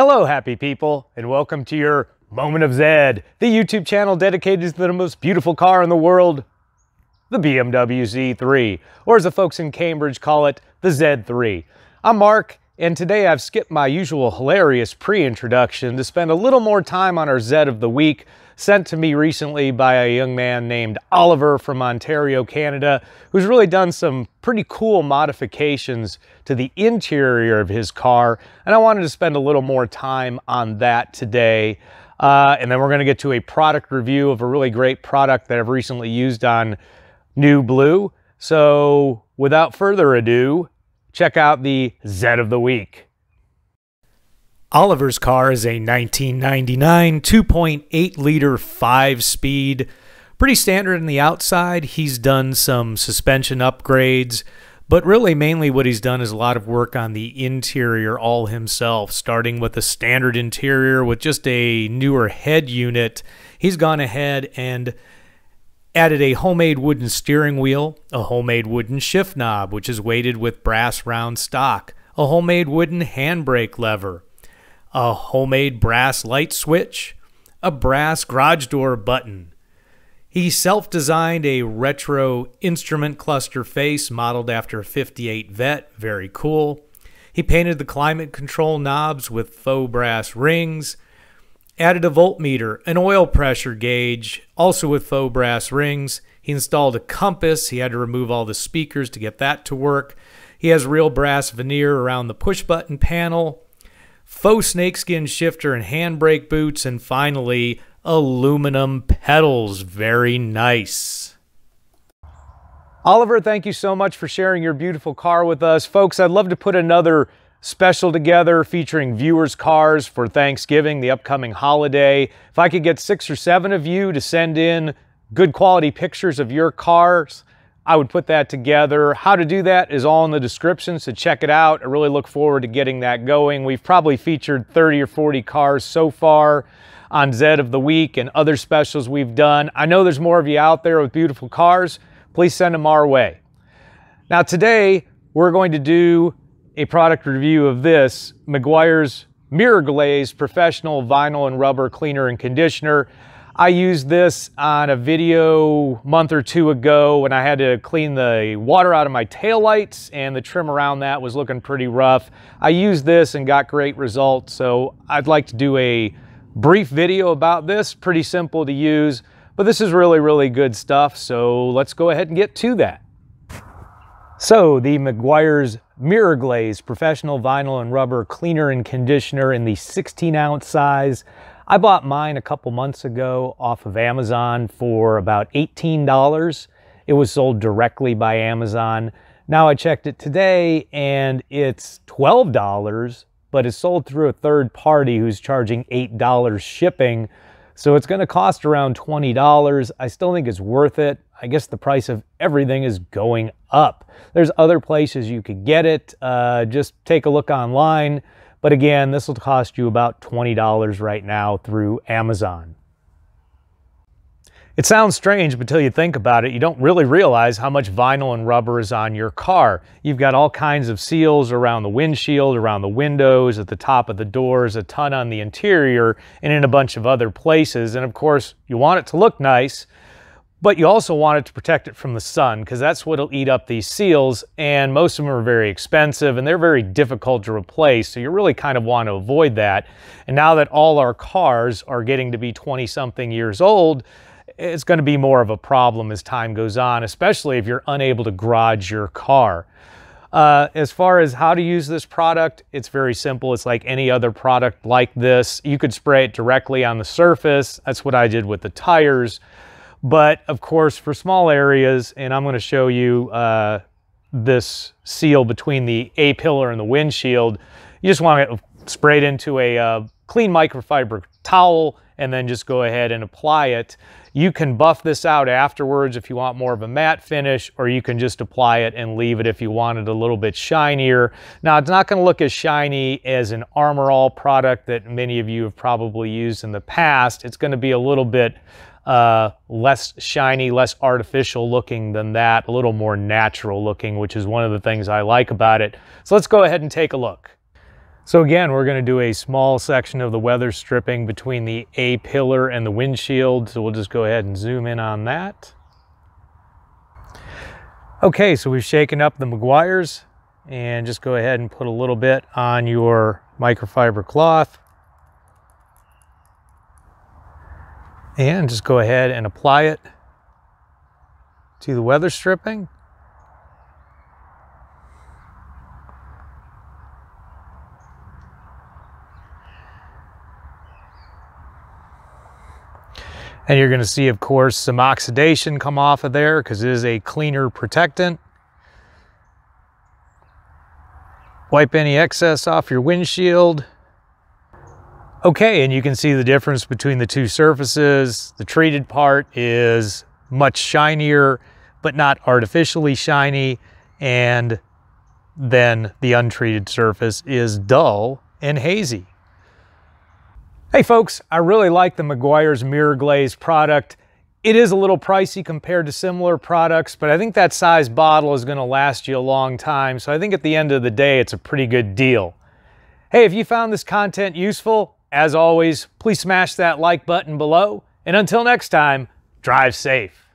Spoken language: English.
Hello, happy people, and welcome to your Moment of Zed, the YouTube channel dedicated to the most beautiful car in the world, the BMW Z3, or as the folks in Cambridge call it, the Z3. I'm Mark, and today I've skipped my usual hilarious pre-introduction to spend a little more time on our Zed of the Week, sent to me recently by a young man named Oliver from Ontario, Canada, who's really done some pretty cool modifications to the interior of his car. And I wanted to spend a little more time on that today. Uh, and then we're going to get to a product review of a really great product that I've recently used on New Blue. So without further ado, check out the Zed of the Week. Oliver's car is a 1999 2.8 liter 5 speed. Pretty standard on the outside. He's done some suspension upgrades, but really mainly what he's done is a lot of work on the interior all himself, starting with a standard interior with just a newer head unit. He's gone ahead and added a homemade wooden steering wheel, a homemade wooden shift knob, which is weighted with brass round stock, a homemade wooden handbrake lever, a homemade brass light switch, a brass garage door button. He self designed a retro instrument cluster face modeled after a 58 Vette, very cool. He painted the climate control knobs with faux brass rings, added a voltmeter, an oil pressure gauge, also with faux brass rings. He installed a compass. He had to remove all the speakers to get that to work. He has real brass veneer around the push button panel faux snakeskin shifter and handbrake boots, and finally, aluminum pedals. Very nice. Oliver, thank you so much for sharing your beautiful car with us. Folks, I'd love to put another special together featuring viewers' cars for Thanksgiving, the upcoming holiday. If I could get six or seven of you to send in good quality pictures of your cars, I would put that together. How to do that is all in the description, so check it out. I really look forward to getting that going. We've probably featured 30 or 40 cars so far on Zed of the Week and other specials we've done. I know there's more of you out there with beautiful cars. Please send them our way. Now today, we're going to do a product review of this, Meguiar's Mirror Glaze Professional Vinyl and Rubber Cleaner and Conditioner. I used this on a video month or two ago when I had to clean the water out of my taillights and the trim around that was looking pretty rough. I used this and got great results, so I'd like to do a brief video about this. Pretty simple to use, but this is really, really good stuff, so let's go ahead and get to that. So the Meguiar's Mirror Glaze Professional Vinyl and Rubber Cleaner and Conditioner in the 16 ounce size. I bought mine a couple months ago off of Amazon for about $18. It was sold directly by Amazon. Now I checked it today and it's $12, but it's sold through a third party who's charging $8 shipping. So it's going to cost around $20. I still think it's worth it. I guess the price of everything is going up. There's other places you could get it. Uh, just take a look online. But again, this will cost you about $20 right now through Amazon. It sounds strange, but until you think about it, you don't really realize how much vinyl and rubber is on your car. You've got all kinds of seals around the windshield, around the windows, at the top of the doors, a ton on the interior, and in a bunch of other places. And of course, you want it to look nice, but you also want it to protect it from the sun because that's what'll eat up these seals and most of them are very expensive and they're very difficult to replace so you really kind of want to avoid that and now that all our cars are getting to be 20 something years old it's going to be more of a problem as time goes on especially if you're unable to garage your car uh, as far as how to use this product, it's very simple. It's like any other product like this. You could spray it directly on the surface. That's what I did with the tires. But of course, for small areas, and I'm going to show you uh, this seal between the A-pillar and the windshield, you just want to spray it into a uh, clean microfiber towel and then just go ahead and apply it. You can buff this out afterwards if you want more of a matte finish, or you can just apply it and leave it if you want it a little bit shinier. Now, it's not gonna look as shiny as an Armor All product that many of you have probably used in the past. It's gonna be a little bit uh, less shiny, less artificial looking than that, a little more natural looking, which is one of the things I like about it. So let's go ahead and take a look. So again, we're going to do a small section of the weather stripping between the A-pillar and the windshield. So we'll just go ahead and zoom in on that. Okay, so we've shaken up the Meguiar's and just go ahead and put a little bit on your microfiber cloth. And just go ahead and apply it to the weather stripping. And you're going to see, of course, some oxidation come off of there because it is a cleaner protectant. Wipe any excess off your windshield. Okay, and you can see the difference between the two surfaces. The treated part is much shinier, but not artificially shiny. And then the untreated surface is dull and hazy. Hey folks, I really like the Meguiar's Mirror Glaze product. It is a little pricey compared to similar products, but I think that size bottle is gonna last you a long time. So I think at the end of the day, it's a pretty good deal. Hey, if you found this content useful, as always, please smash that like button below. And until next time, drive safe.